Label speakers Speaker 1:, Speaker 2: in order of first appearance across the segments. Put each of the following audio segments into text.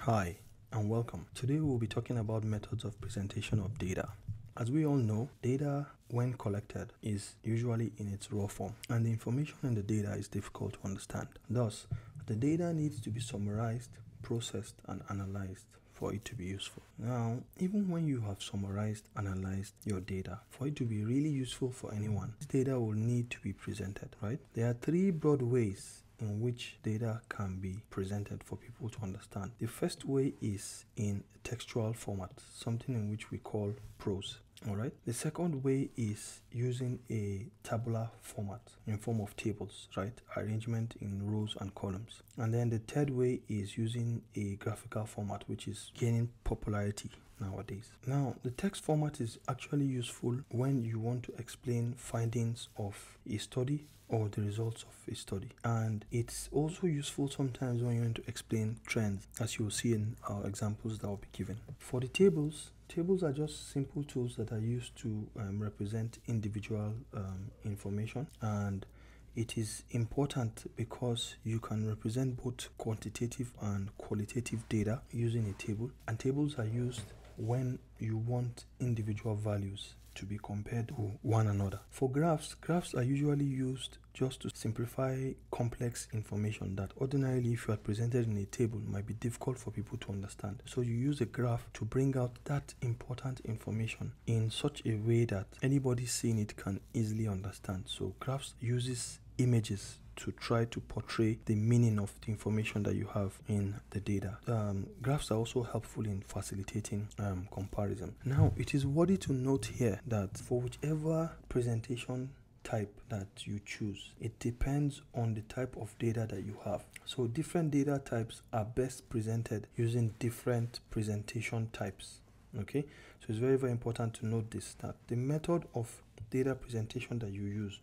Speaker 1: Hi and welcome. Today we'll be talking about methods of presentation of data. As we all know, data when collected is usually in its raw form and the information in the data is difficult to understand. Thus, the data needs to be summarized, processed and analyzed for it to be useful. Now, even when you have summarized, analyzed your data, for it to be really useful for anyone, this data will need to be presented, right? There are three broad ways in which data can be presented for people to understand. The first way is in textual format, something in which we call prose. All right. The second way is using a tabular format in form of tables, right? Arrangement in rows and columns. And then the third way is using a graphical format, which is gaining popularity nowadays. Now, the text format is actually useful when you want to explain findings of a study or the results of a study. And it's also useful sometimes when you want to explain trends, as you'll see in our examples that will be given. For the tables, tables are just simple tools that are used to um, represent individual um, information. And it is important because you can represent both quantitative and qualitative data using a table. And tables are used when you want individual values to be compared to one another. For graphs, graphs are usually used just to simplify complex information that ordinarily if you are presented in a table might be difficult for people to understand. So you use a graph to bring out that important information in such a way that anybody seeing it can easily understand. So graphs uses images to try to portray the meaning of the information that you have in the data. Um, graphs are also helpful in facilitating um, comparison. Now, it is worthy to note here that for whichever presentation type that you choose. It depends on the type of data that you have. So different data types are best presented using different presentation types. Okay, so it's very very important to note this that the method of data presentation that you use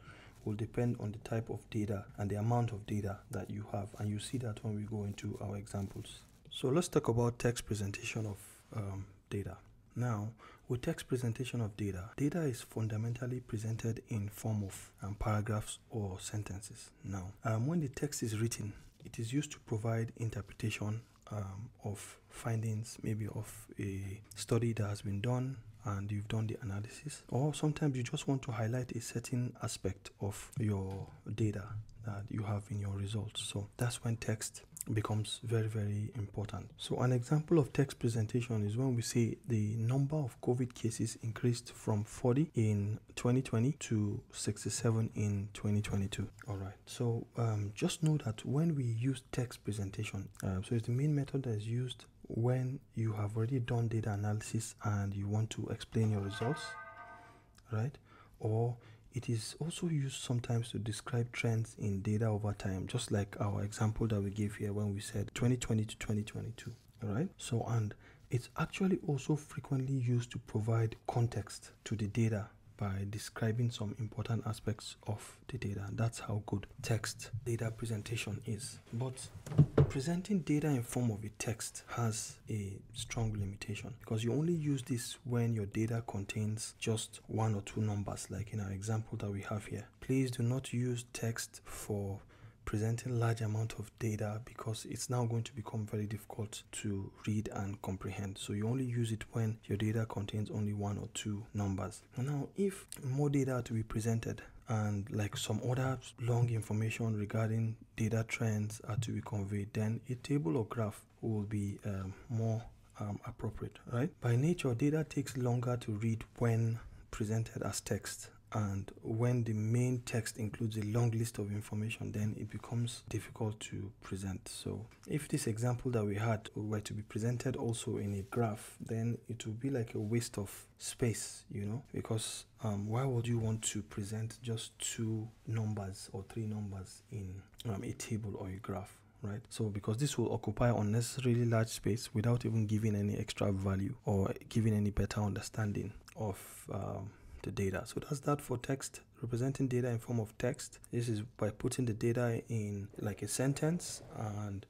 Speaker 1: will depend on the type of data and the amount of data that you have and you see that when we go into our examples. So let's talk about text presentation of um, data. Now with text presentation of data data is fundamentally presented in form of um, paragraphs or sentences. Now um, when the text is written it is used to provide interpretation um, of findings maybe of a study that has been done and you've done the analysis. Or sometimes you just want to highlight a certain aspect of your data that you have in your results. So that's when text becomes very very important. So an example of text presentation is when we say the number of covid cases increased from 40 in 2020 to 67 in 2022 all right. So um, just know that when we use text presentation uh, so it's the main method that is used when you have already done data analysis and you want to explain your results right? Or it is also used sometimes to describe trends in data over time just like our example that we gave here when we said 2020 to 2022 all right? So and it's actually also frequently used to provide context to the data by describing some important aspects of the data. That's how good text data presentation is. But presenting data in form of a text has a strong limitation because you only use this when your data contains just one or two numbers like in our example that we have here. Please do not use text for presenting large amount of data because it's now going to become very difficult to read and comprehend. So you only use it when your data contains only one or two numbers. Now if more data to be presented and like some other long information regarding data trends are to be conveyed then a table or graph will be um, more um, appropriate right? By nature data takes longer to read when presented as text and when the main text includes a long list of information then it becomes difficult to present so if this example that we had were to be presented also in a graph then it would be like a waste of space you know because um, why would you want to present just two numbers or three numbers in um, a table or a graph right? So because this will occupy unnecessarily large space without even giving any extra value or giving any better understanding of um, the data. So that's that for text, representing data in form of text. This is by putting the data in like a sentence and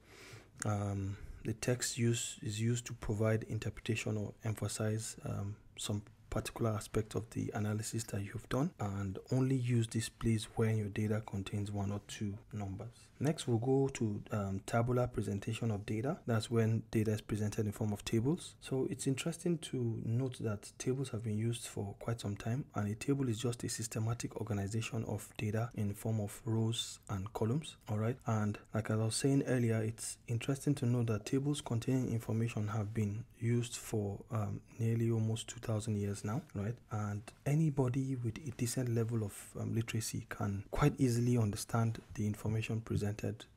Speaker 1: um, the text use is used to provide interpretation or emphasize um, some particular aspect of the analysis that you've done and only use displays when your data contains one or two numbers. Next, we'll go to um, tabular presentation of data. That's when data is presented in form of tables. So it's interesting to note that tables have been used for quite some time and a table is just a systematic organization of data in form of rows and columns. All right. And like I was saying earlier, it's interesting to know that tables containing information have been used for um, nearly almost 2000 years now, right? And anybody with a decent level of um, literacy can quite easily understand the information presented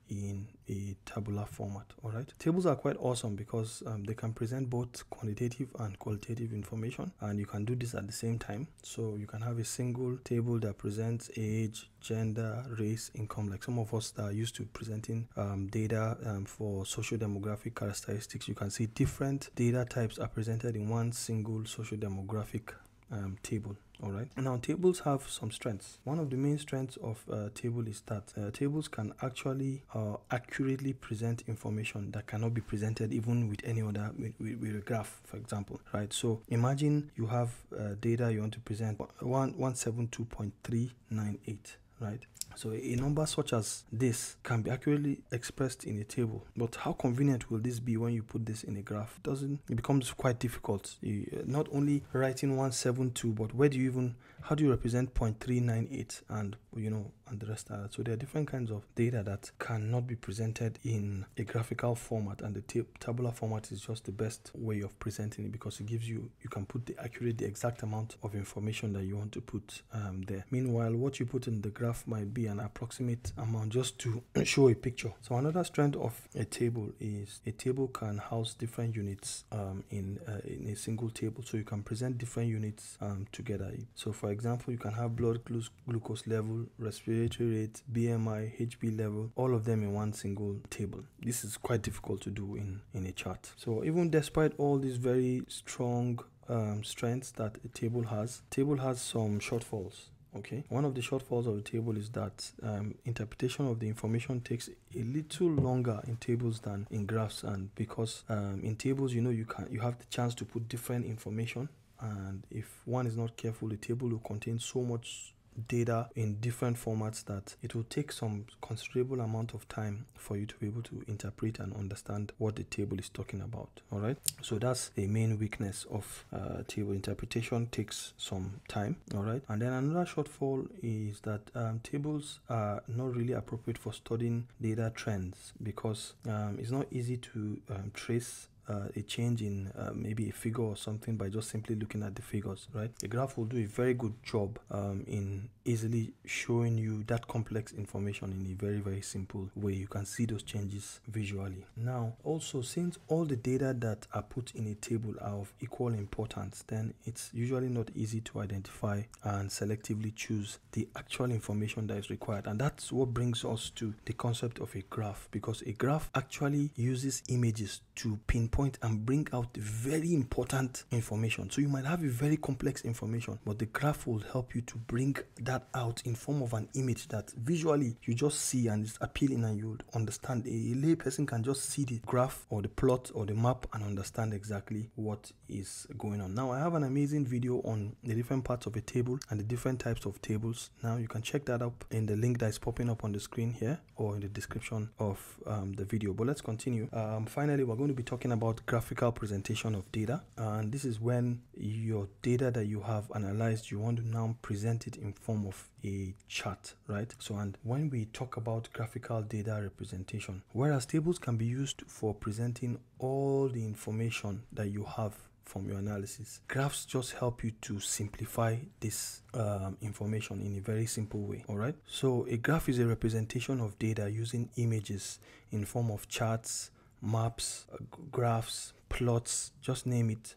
Speaker 1: in a tabular format all right? Tables are quite awesome because um, they can present both quantitative and qualitative information and you can do this at the same time. So you can have a single table that presents age gender race income like some of us that are used to presenting um, data um, for social demographic characteristics. You can see different data types are presented in one single social demographic um, table all right now tables have some strengths. One of the main strengths of a table is that uh, tables can actually uh, accurately present information that cannot be presented even with any other with, with, a graph for example right? So imagine you have uh, data you want to present 172.398 right so a number such as this can be accurately expressed in a table. But how convenient will this be when you put this in a graph? Doesn't it becomes quite difficult. You, uh, not only writing 172, but where do you even how do you represent 0.398 and you know and the rest are so there are different kinds of data that cannot be presented in a graphical format and the tabular format is just the best way of presenting it because it gives you you can put the accurate the exact amount of information that you want to put um, there meanwhile what you put in the graph might be an approximate amount just to show a picture so another strength of a table is a table can house different units um, in uh, in a single table so you can present different units um, together so for example, you can have blood glucose level, respiratory rate, BMI, HB level, all of them in one single table. This is quite difficult to do in, in a chart. So even despite all these very strong um, strengths that a table has, table has some shortfalls okay. One of the shortfalls of the table is that um, interpretation of the information takes a little longer in tables than in graphs. And because um, in tables you know you can you have the chance to put different information. And if one is not careful the table will contain so much data in different formats that it will take some considerable amount of time for you to be able to interpret and understand what the table is talking about all right so that's a main weakness of uh, table interpretation takes some time all right and then another shortfall is that um, tables are not really appropriate for studying data trends because um, it's not easy to um, trace uh, a change in uh, maybe a figure or something by just simply looking at the figures, right? A graph will do a very good job um, in easily showing you that complex information in a very, very simple way. You can see those changes visually. Now, also, since all the data that are put in a table are of equal importance, then it's usually not easy to identify and selectively choose the actual information that is required. And that's what brings us to the concept of a graph because a graph actually uses images to pinpoint point and bring out very important information. So you might have a very complex information, but the graph will help you to bring that out in form of an image that visually you just see and it's appealing and you understand. A lay person can just see the graph or the plot or the map and understand exactly what is going on. Now I have an amazing video on the different parts of a table and the different types of tables. Now you can check that up in the link that is popping up on the screen here or in the description of um, the video. But let's continue. Um, finally, we're going to be talking about about graphical presentation of data and this is when your data that you have analyzed you want to now present it in form of a chart right so and when we talk about graphical data representation whereas tables can be used for presenting all the information that you have from your analysis. Graphs just help you to simplify this um, information in a very simple way. All right. So a graph is a representation of data using images in form of charts, maps, uh, graphs, plots, just name it.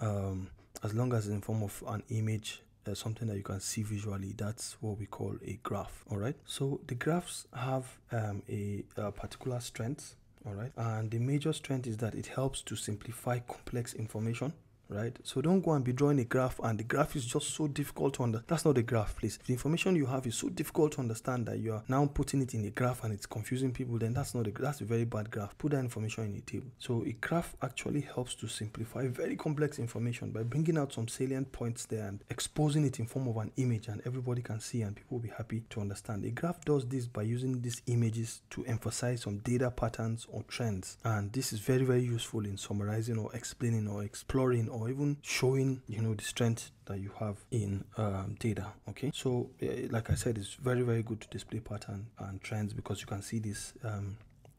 Speaker 1: Um, as long as in form of an image, uh, something that you can see visually, that's what we call a graph. All right. So the graphs have um, a, a particular strength. All right. And the major strength is that it helps to simplify complex information right? So don't go and be drawing a graph and the graph is just so difficult to understand. That's not a graph, please. If the information you have is so difficult to understand that you are now putting it in a graph and it's confusing people, then that's not a that's a very bad graph. Put that information in a table. So a graph actually helps to simplify very complex information by bringing out some salient points there and exposing it in form of an image and everybody can see and people will be happy to understand. A graph does this by using these images to emphasize some data patterns or trends and this is very very useful in summarizing or explaining or exploring or even showing you know the strength that you have in um, data okay? So like i said it's very very good to display pattern and trends because you can see this um,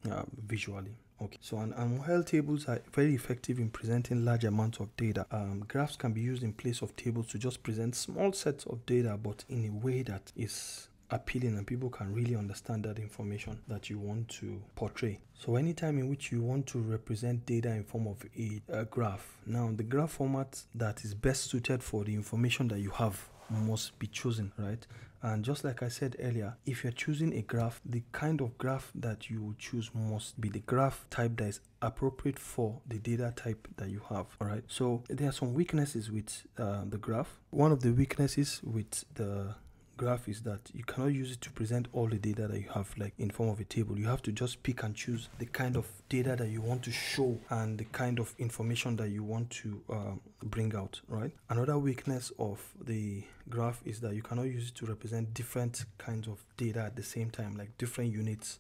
Speaker 1: uh, visually Okay, so and, and while tables are very effective in presenting large amounts of data, um, graphs can be used in place of tables to just present small sets of data, but in a way that is appealing and people can really understand that information that you want to portray. So anytime in which you want to represent data in form of a, a, graph, now the graph format that is best suited for the information that you have must be chosen, right? And just like I said earlier, if you're choosing a graph, the kind of graph that you choose must be the graph type that is appropriate for the data type that you have. All right. So there are some weaknesses with uh, the graph. One of the weaknesses with the graph is that you cannot use it to present all the data that you have like in form of a table. You have to just pick and choose the kind of data that you want to show and the kind of information that you want to um, bring out right? Another weakness of the graph is that you cannot use it to represent different kinds of data at the same time like different units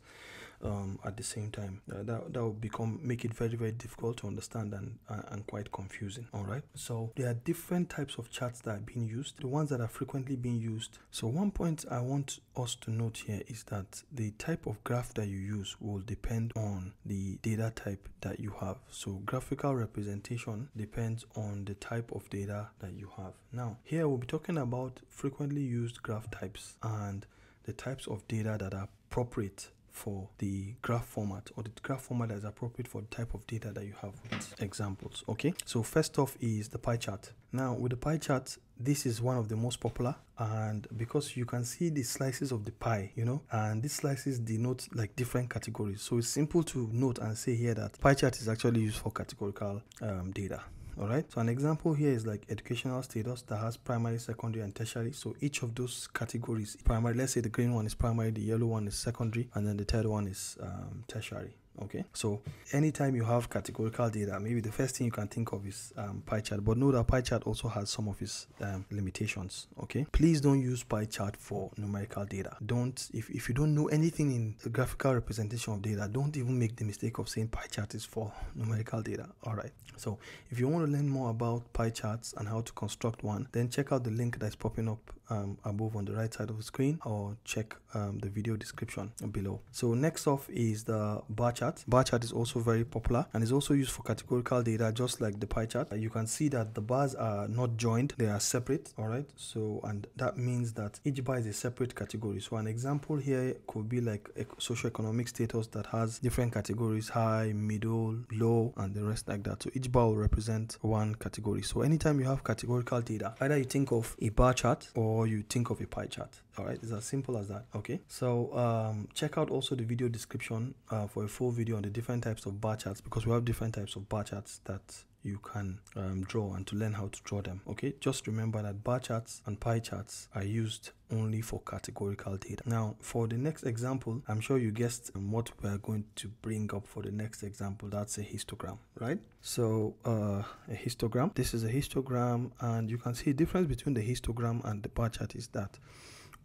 Speaker 1: um, at the same time. Uh, that that will become make it very very difficult to understand and uh, and quite confusing. All right. So there are different types of charts that are being used. The ones that are frequently being used. So one point I want us to note here is that the type of graph that you use will depend on the data type that you have. So graphical representation depends on the type of data that you have. Now here we'll be talking about frequently used graph types and the types of data that are appropriate for the graph format or the graph format that is appropriate for the type of data that you have with examples okay? So first off is the pie chart. Now with the pie chart this is one of the most popular and because you can see the slices of the pie you know and these slices denote like different categories. So it's simple to note and say here that pie chart is actually used for categorical um, data all right so an example here is like educational status that has primary secondary and tertiary. So each of those categories primary let's say the green one is primary the yellow one is secondary and then the third one is um, tertiary okay. So anytime you have categorical data maybe the first thing you can think of is um, pie chart. But know that pie chart also has some of its um, limitations okay? Please don't use pie chart for numerical data. Don't if, if you don't know anything in the graphical representation of data don't even make the mistake of saying pie chart is for numerical data all right so if you want to learn more about pie charts and how to construct one then check out the link that's popping up um, above on the right side of the screen or check um, the video description below. So next off is the bar chart chart. Bar chart is also very popular and is also used for categorical data just like the pie chart. You can see that the bars are not joined, they are separate, all right? So, and that means that each bar is a separate category. So an example here could be like a socioeconomic status that has different categories, high, middle, low, and the rest like that. So each bar will represent one category. So anytime you have categorical data, either you think of a bar chart or you think of a pie chart all right it's as simple as that. Okay. So um, check out also the video description uh, for a full video on the different types of bar charts because we have different types of bar charts that you can um, draw and to learn how to draw them. Okay. Just remember that bar charts and pie charts are used only for categorical data. Now for the next example i'm sure you guessed what we're going to bring up for the next example. That's a histogram right? So uh, a histogram. This is a histogram and you can see the difference between the histogram and the bar chart is that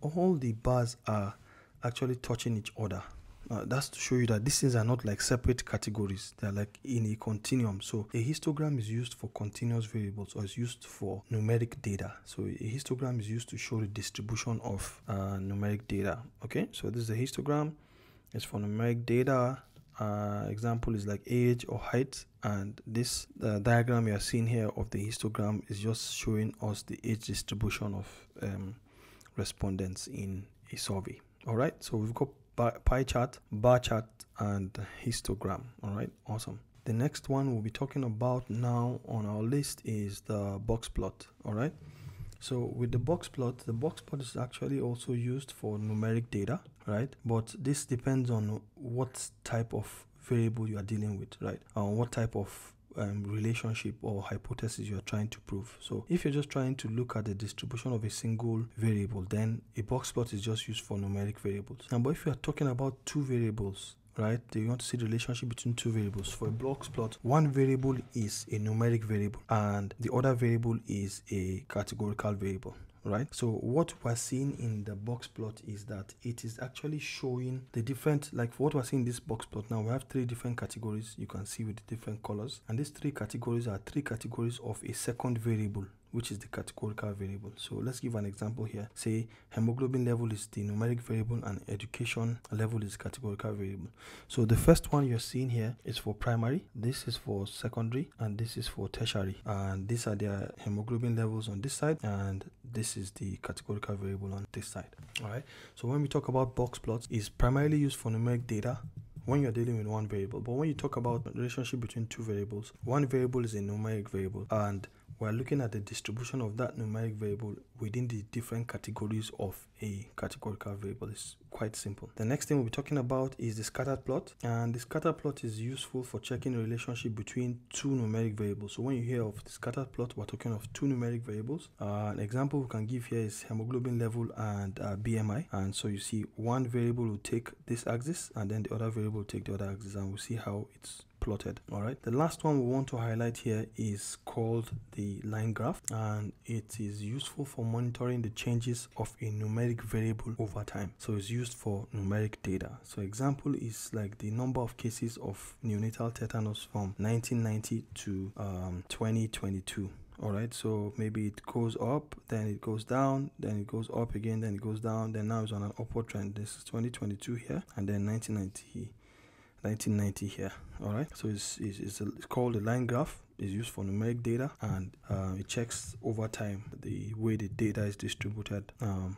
Speaker 1: all the bars are actually touching each other. Uh, that's to show you that these things are not like separate categories. They're like in a continuum. So a histogram is used for continuous variables or is used for numeric data. So a histogram is used to show the distribution of uh, numeric data. Okay? So this is a histogram. It's for numeric data. Uh, example is like age or height. And this uh, diagram you are seeing here of the histogram is just showing us the age distribution of um, respondents in a survey. All right, so we've got pie chart, bar chart, and histogram. All right, awesome. The next one we'll be talking about now on our list is the box plot. All right. So with the box plot, the box plot is actually also used for numeric data, right? But this depends on what type of variable you are dealing with, right? On what type of um, relationship or hypothesis you're trying to prove. So if you're just trying to look at the distribution of a single variable, then a box plot is just used for numeric variables. Now, but if you are talking about two variables, right? You want to see the relationship between two variables. For a box plot, one variable is a numeric variable and the other variable is a categorical variable right so what we're seeing in the box plot is that it is actually showing the different like what we're seeing in this box plot now we have three different categories you can see with different colors and these three categories are three categories of a second variable which is the categorical variable. So let's give an example here. Say hemoglobin level is the numeric variable and education level is categorical variable. So the first one you're seeing here is for primary, this is for secondary, and this is for tertiary. And these are their hemoglobin levels on this side, and this is the categorical variable on this side. All right. So when we talk about box plots, is primarily used for numeric data when you're dealing with one variable. But when you talk about relationship between two variables, one variable is a numeric variable and we're looking at the distribution of that numeric variable within the different categories of a categorical variable. It's quite simple. The next thing we'll be talking about is the scatter plot. And the scatter plot is useful for checking the relationship between two numeric variables. So when you hear of the scatter plot, we're talking of two numeric variables. Uh, an example we can give here is hemoglobin level and uh, BMI. And so you see one variable will take this axis and then the other variable will take the other axis and we'll see how it's plotted. All right. The last one we want to highlight here is called the line graph and it is useful for monitoring the changes of a numeric variable over time. So it's used for numeric data. So example is like the number of cases of neonatal tetanus from 1990 to um, 2022 all right. So maybe it goes up then it goes down then it goes up again then it goes down then now it's on an upward trend. This is 2022 here and then 1990 1990 here all right? So it's, it's, it's, a, it's called a line graph. Is used for numeric data and uh, it checks over time the way the data is distributed um,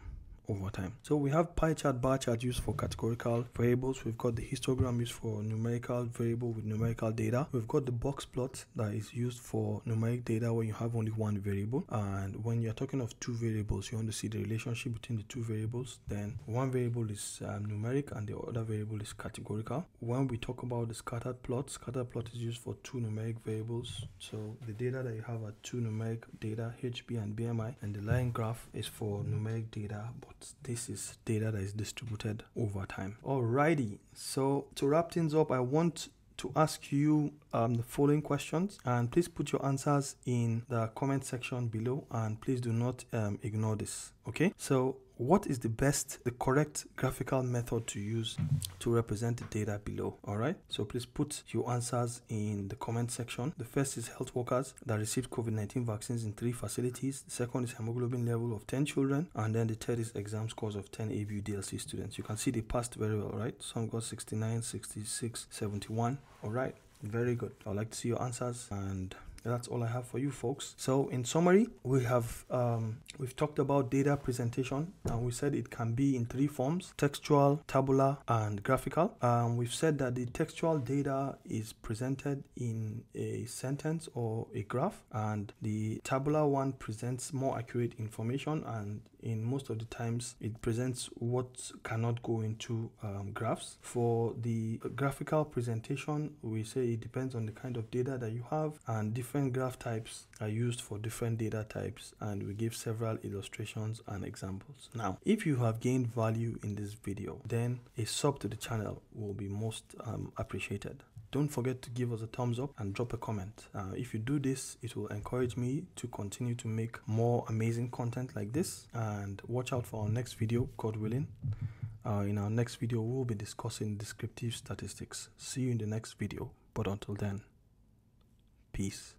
Speaker 1: over time. So we have pie chart, bar chart used for categorical variables. We've got the histogram used for numerical variable with numerical data. We've got the box plot that is used for numeric data when you have only one variable. And when you're talking of two variables, you want to see the relationship between the two variables. Then one variable is um, numeric and the other variable is categorical. When we talk about the scattered plot, scattered plot is used for two numeric variables. So the data that you have are two numeric data, HB and BMI, and the line graph is for numeric data, but this is data that is distributed over time. Alrighty, so to wrap things up, I want to ask you um, the following questions and please put your answers in the comment section below and please do not um, ignore this okay so what is the best, the correct graphical method to use to represent the data below. All right. So please put your answers in the comment section. The first is health workers that received COVID-19 vaccines in three facilities. The second is hemoglobin level of 10 children. And then the third is exam scores of 10 ABU DLC students. You can see they passed very well, right? Some got 69, 66, 71. All right. Very good. I'd like to see your answers and that's all I have for you folks. So in summary, we have um, we've talked about data presentation and we said it can be in three forms, textual, tabular, and graphical. Um, we've said that the textual data is presented in a sentence or a graph and the tabular one presents more accurate information and in most of the times it presents what cannot go into um, graphs. For the graphical presentation, we say it depends on the kind of data that you have and different graph types are used for different data types and we give several illustrations and examples. Now, if you have gained value in this video, then a sub to the channel will be most um, appreciated don't forget to give us a thumbs up and drop a comment. Uh, if you do this, it will encourage me to continue to make more amazing content like this. And watch out for our next video, God willing. Uh, in our next video, we'll be discussing descriptive statistics. See you in the next video. But until then, peace.